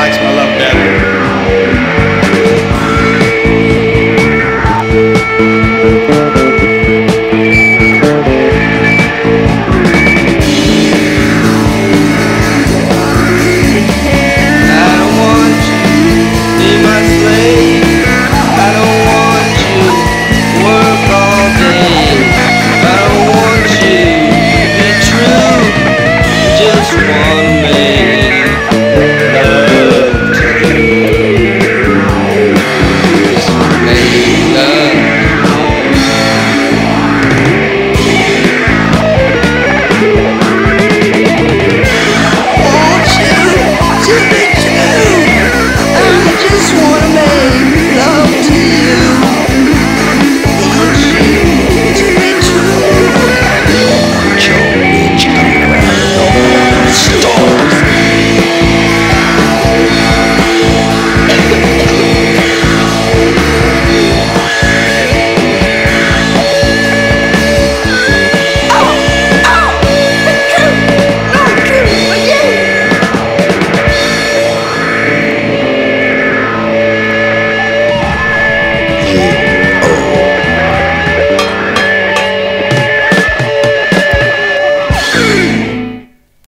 likes my love better.